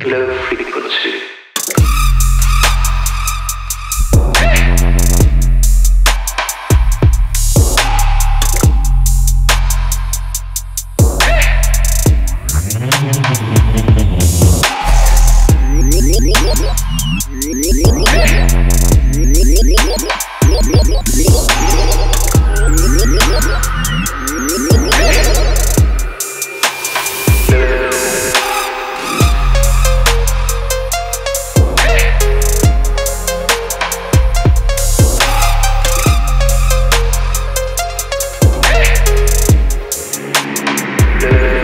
Mezcla Frecuencia. Yeah.